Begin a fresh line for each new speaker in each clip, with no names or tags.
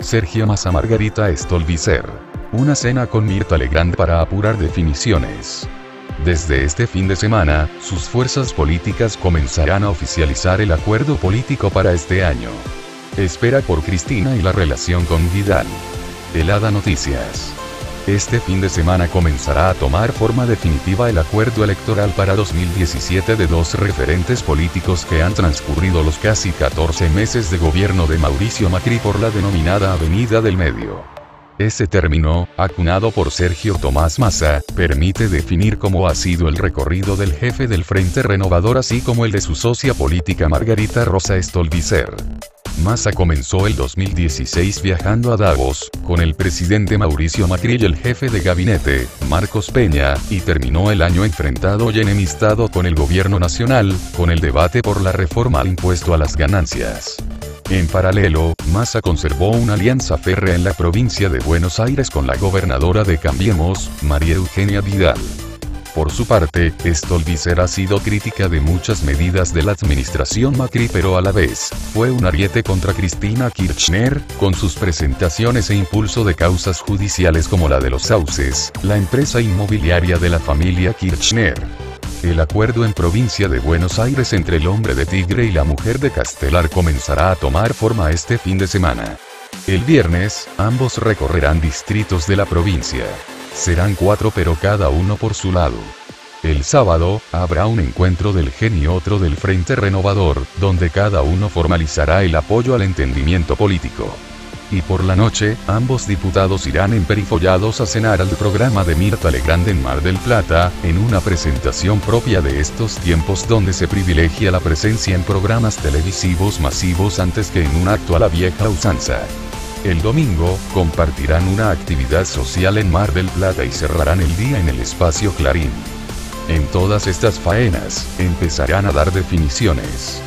Sergio Massa Margarita Stolbizer. Una cena con Mirta Legrand para apurar definiciones. Desde este fin de semana, sus fuerzas políticas comenzarán a oficializar el acuerdo político para este año. Espera por Cristina y la relación con Vidal. Helada Noticias. Este fin de semana comenzará a tomar forma definitiva el acuerdo electoral para 2017 de dos referentes políticos que han transcurrido los casi 14 meses de gobierno de Mauricio Macri por la denominada Avenida del Medio. Ese término, acunado por Sergio Tomás Massa, permite definir cómo ha sido el recorrido del jefe del Frente Renovador así como el de su socia política Margarita Rosa Stolbizer. Massa comenzó el 2016 viajando a Davos, con el presidente Mauricio Macri y el jefe de gabinete, Marcos Peña, y terminó el año enfrentado y enemistado con el gobierno nacional, con el debate por la reforma al impuesto a las ganancias. En paralelo, Massa conservó una alianza férrea en la provincia de Buenos Aires con la gobernadora de Cambiemos, María Eugenia Vidal. Por su parte, Stolbizer ha sido crítica de muchas medidas de la administración Macri pero a la vez, fue un ariete contra Cristina Kirchner, con sus presentaciones e impulso de causas judiciales como la de los sauces, la empresa inmobiliaria de la familia Kirchner. El acuerdo en provincia de Buenos Aires entre el hombre de Tigre y la mujer de Castelar comenzará a tomar forma este fin de semana. El viernes, ambos recorrerán distritos de la provincia. Serán cuatro pero cada uno por su lado. El sábado, habrá un encuentro del GEN y otro del Frente Renovador, donde cada uno formalizará el apoyo al entendimiento político. Y por la noche, ambos diputados irán emperifollados a cenar al programa de Mirta Legrand en Mar del Plata, en una presentación propia de estos tiempos donde se privilegia la presencia en programas televisivos masivos antes que en un acto a la vieja usanza. El domingo, compartirán una actividad social en Mar del Plata y cerrarán el día en el espacio Clarín. En todas estas faenas, empezarán a dar definiciones.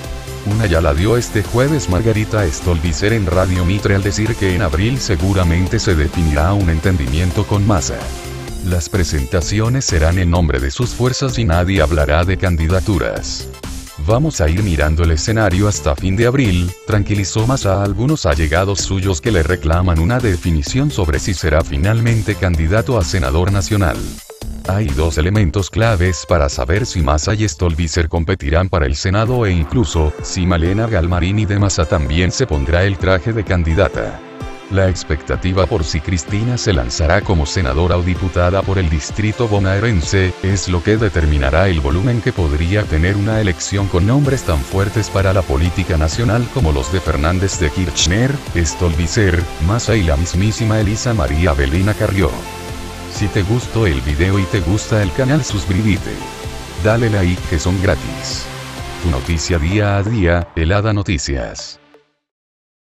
Una ya la dio este jueves Margarita Stolbizer en Radio Mitre al decir que en abril seguramente se definirá un entendimiento con Massa. Las presentaciones serán en nombre de sus fuerzas y nadie hablará de candidaturas. Vamos a ir mirando el escenario hasta fin de abril, tranquilizó más a algunos allegados suyos que le reclaman una definición sobre si será finalmente candidato a senador nacional. Hay dos elementos claves para saber si Massa y Stolbizer competirán para el Senado e incluso, si Malena Galmarini de Massa también se pondrá el traje de candidata. La expectativa por si Cristina se lanzará como senadora o diputada por el distrito bonaerense, es lo que determinará el volumen que podría tener una elección con nombres tan fuertes para la política nacional como los de Fernández de Kirchner, Stolbizer, Massa y la mismísima Elisa María Belina Carrió. Si te gustó el video y te gusta el canal suscríbete. Dale like que son gratis. Tu noticia día a día, helada noticias.